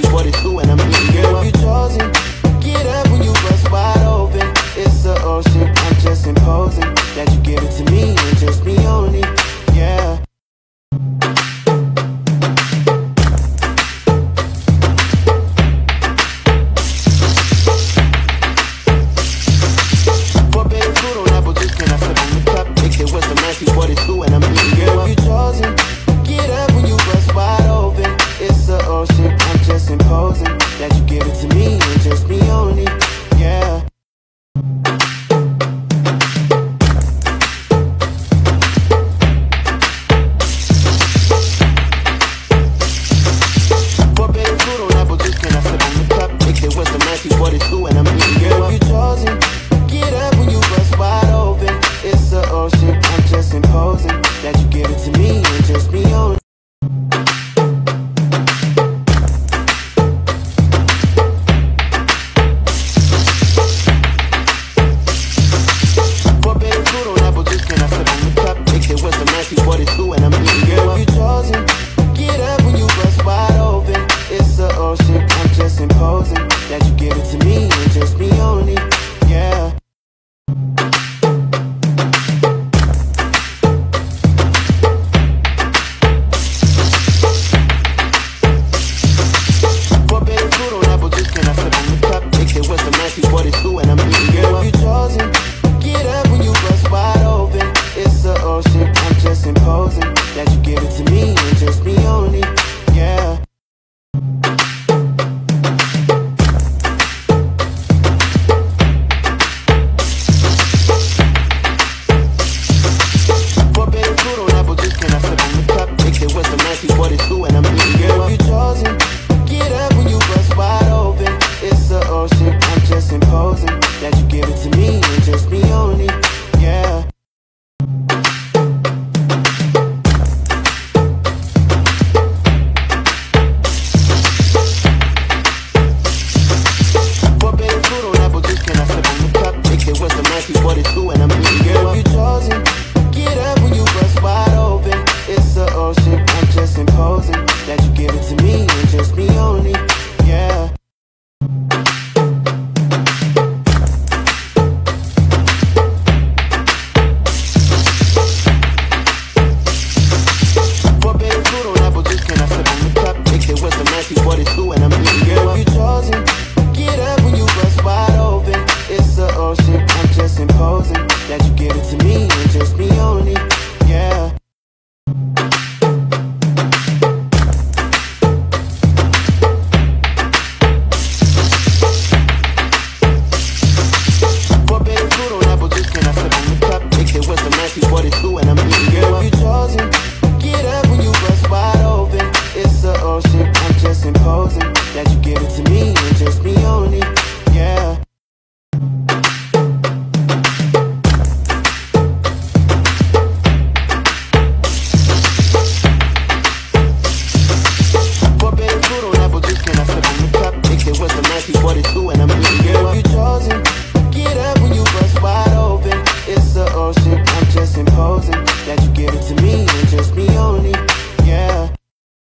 She 42 and bullshit, I'm just imposing That you give it to me and just me only Nancy 42 and I'm